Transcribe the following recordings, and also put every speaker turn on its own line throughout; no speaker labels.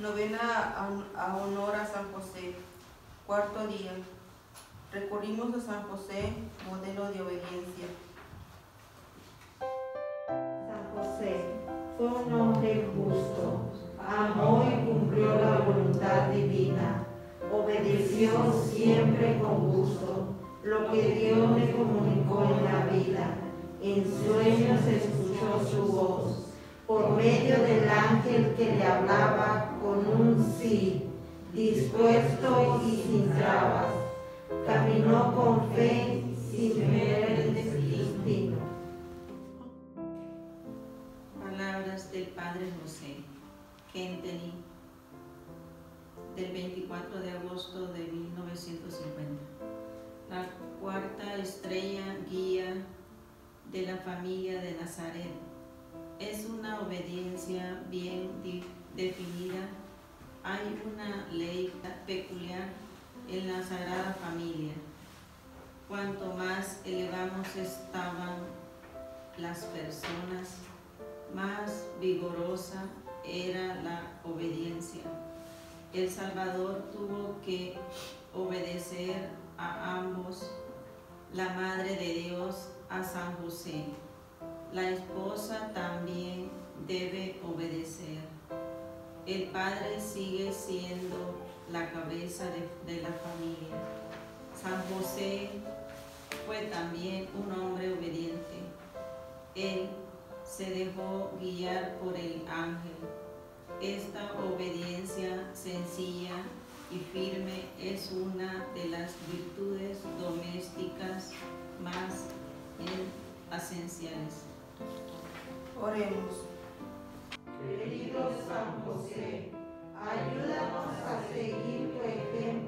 Novena a, honor a San José. Cuarto día. Recurrimos a San José, modelo de obediencia.
San José fue un hombre justo, amó y cumplió la voluntad divina, obedeció siempre con gusto lo que Dios le comunicó en la vida. En sueños escuchó su voz por medio del ángel que le hablaba con un sí, dispuesto y sin trabas. Caminó con fe sin ver el destino.
Palabras del Padre José, Kentenny, del 24 de agosto de 1950. La cuarta estrella guía de la familia de Nazaret es una obediencia bien definida. Hay una ley peculiar en la Sagrada Familia. Cuanto más elevamos estaban las personas, más vigorosa era la obediencia. El Salvador tuvo que obedecer a ambos, la Madre de Dios a San José la esposa debe obedecer. El padre sigue siendo la cabeza de, la familia. San José fue también un hombre obediente. Él se dejó guiar por el ángel. Esta obediencia sencilla y firme es una de las virtudes domésticas más esenciales.
Oremos.
Querido San José, ayúdanos a seguir tu ejemplo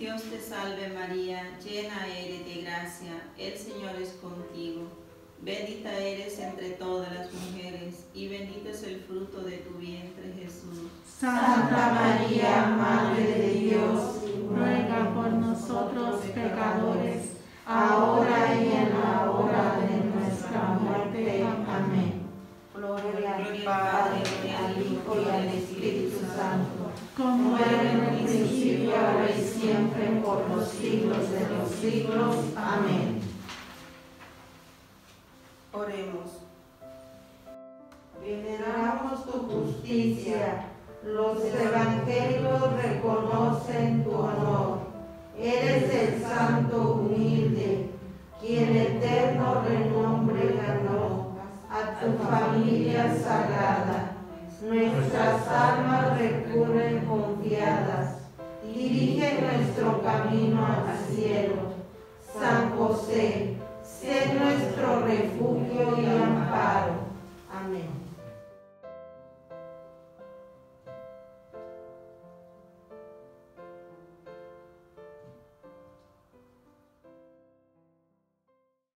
Dios te salve María, llena eres de gracia, el Señor es contigo. Bendita eres entre todas las mujeres y bendito es el fruto de tu vientre Jesús.
Santa María, Madre de Dios, ruega por nosotros pecadores, ahora y en la hora de nuestra muerte. Amén. Gloria al Padre, al Hijo y al Espíritu Santo, como era en el principio, ahora y siempre, por los siglos de los siglos. Amén.
Oremos.
Veneramos tu justicia, los evangelios reconocen tu honor. Eres el santo humilde, quien eterno renombre ganó familia sagrada. Nuestras almas recurren confiadas. Dirige nuestro camino al cielo. San José, sé nuestro refugio y amparo. Amén.